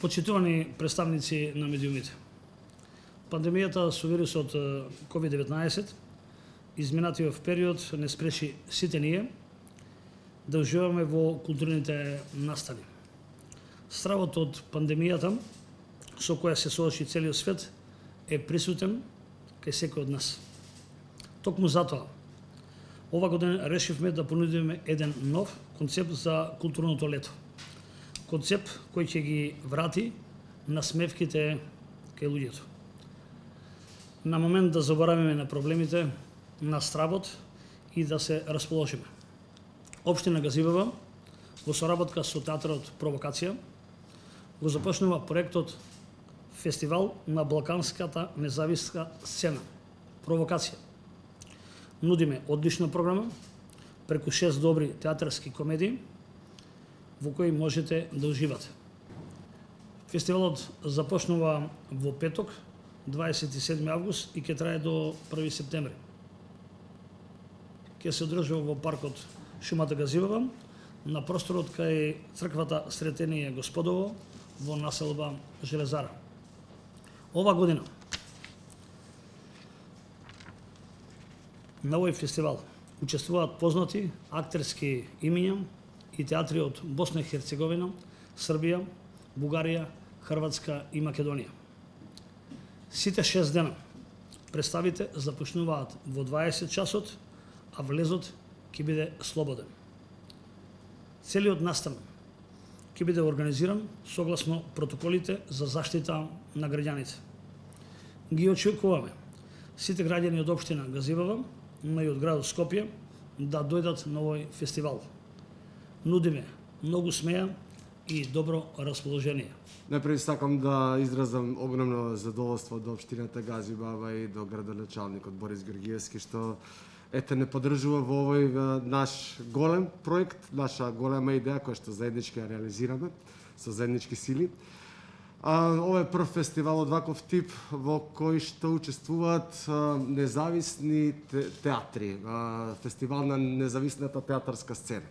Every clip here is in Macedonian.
Почитувани представници на медиумите. Пандемијата со вирусот COVID-19 изминатиот период не спречи сите ние да уживаме во културните настани. Стравот од пандемијата со која се соочи целиот свет е присутен кај секој од нас. Токму затоа, ова година решивме да понудиме еден нов концепт за културното лето. Концепт кој ќе ги врати на смевките кај луѓето. На момент да заборавиме на проблемите, на стравот и да се расположиме. Општина Газибава, во соработка со театрот Провокација, го започнува проектот Фестивал на Балканската независка сцена. Провокација. Нудиме одлична програма, преку 6 добри театарски комедии, во кои можете да уживате. Фестивалот започнува во петок, 27 август и ќе трае до 1 септември. Ќе се одржува во паркот Шумата Газивава, на просторот кај црквата Сретение Господово во населба Железара. Ова година на овој фестивал учествуваат познати актерски имиња и театри од Босна и Херцеговина, Србија, Бугарија, Хрватска и Македонија. Сите 6 дена представите започнуваат во 20 часот, а влезот ќе биде слободен. Целиот настан ќе биде организиран согласно протоколите за заштита на граѓаните. Ги очекуваме сите граѓани од општина Газибава, но и од градот Скопје да дојдат на овој фестивал. Нудиме многу смеја и добро расположение. Најпред сакам да изразам огромно задоволство до општината Газибаба и до градоначалникот Борис Георгиевски што ете не поддржува во овој наш голем проект, наша голема идеја која што заеднички ја реализираме со заеднички сили. А, ова е прв фестивал од ваков тип во кој што учествуваат а, независни те, театри, а, фестивал на независната театарска сцена.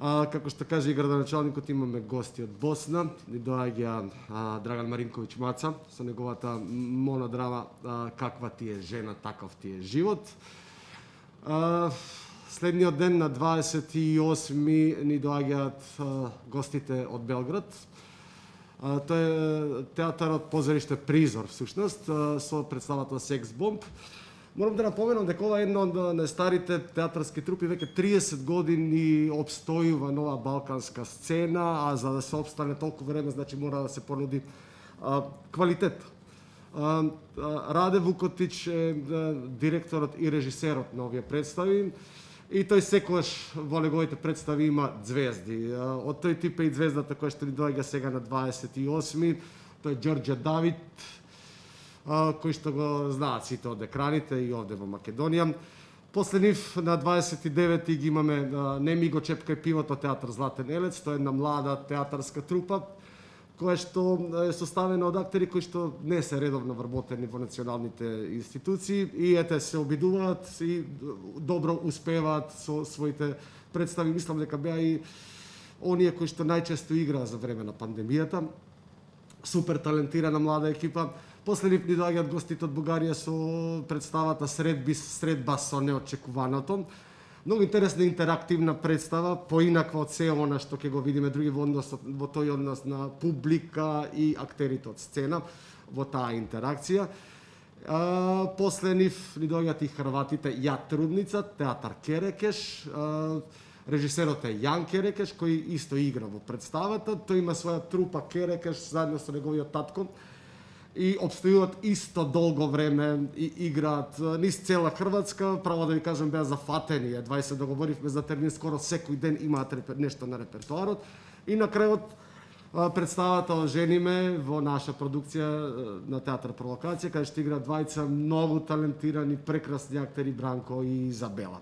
А, како што каже и градоначалникот, имаме гости од Босна, ни доаѓа Драган Маринковиќ Маца со неговата монодрама а, Каква ти е жена, таков ти е живот. А, следниот ден на 28 ни доаѓаат гостите од Белград. А, тоа е театарот Позориште Призор, всушност, со представата Секс Бомб. Морам да напоменам дека ова е една од најстарите театарски трупи, веќе 30 години обстојува нова балканска сцена, а за да се обстане толку време, значи мора да се понуди а, квалитет. Раде Вукотич е директорот и режисерот на овие представи и тој секогаш во неговите представи има звезди. Од тој тип е и звездата која што ни доаѓа сега на 28 тој е Ѓорѓе Давид, кој што го знаат сите од екраните и овде во Македонија. После нив на 29-ти ги имаме Неми го чепка и пивото театар Златен Елец, тоа е една млада театарска трупа која што е составена од актери кои што не се редовно вработени во националните институции и ете се обидуваат и добро успеваат со своите представи. Мислам дека беа и оние кои што најчесто играа за време на пандемијата. Супер талентирана млада екипа. После нив ни доаѓаат гостите од Бугарија со представата Средби, средба со неочекуваното Многу интересна интерактивна представа, поинаква од се она што ќе го видиме други во однос во тој однос на публика и актерите од сцена во таа интеракција. А, после нив ни доаѓаат и хрватите Ја Трудница, театар Керекеш, а, режисерот е Јан Керекеш, кој исто игра во представата. Тој има своја трупа Керекеш заедно со неговиот татко и обстојуваат исто долго време и играат низ цела Хрватска, право да ви кажам беа зафатени, едва се договоривме за термин скоро секој ден имаат нешто на репертуарот и на крајот представата ожениме во наша продукција на театар Провокација, каде што играат двајца многу талентирани, прекрасни актери Бранко и Изабела.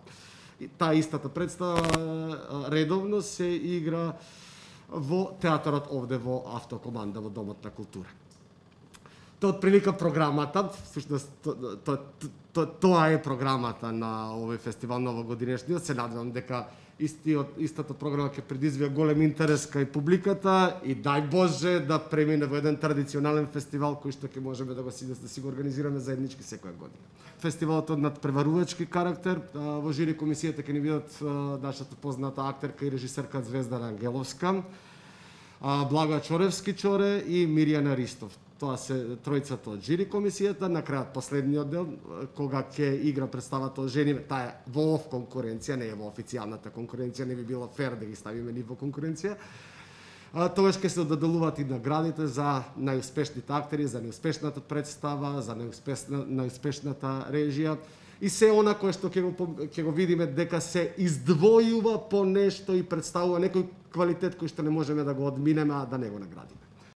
И таа истата представа редовно се игра во театарот овде во Автокоманда во Домот на култура. Тоа отприлика програмата, всушност то, то, то, тоа е програмата на овој фестивал новогодинешниот. Се надевам дека истиот истата програма ќе предизвија голем интерес кај публиката и дај Боже да премине во еден традиционален фестивал кој што ќе можеме да го си да си го организираме заеднички секоја година. Фестивалот од надпреварувачки карактер, во жири комисијата ќе ни бидат нашата позната актерка и режисерка Звезда Ангеловска, Блага Чоревски Чоре и Миријана Ристов тоа се тројцата од жири комисијата, на крајот последниот дел кога ќе игра представата од жени, таа е во ов конкуренција, не е во официјалната конкуренција, не би било фер да ги ставиме ни во конкуренција. А, тогаш ќе се доделуваат и наградите за најуспешните актери, за најуспешната представа, за најуспешна, најуспешната режија и се она кое што ќе го ќе го видиме дека се издвојува по нешто и представува некој квалитет кој што не можеме да го одминеме а да не го наградиме.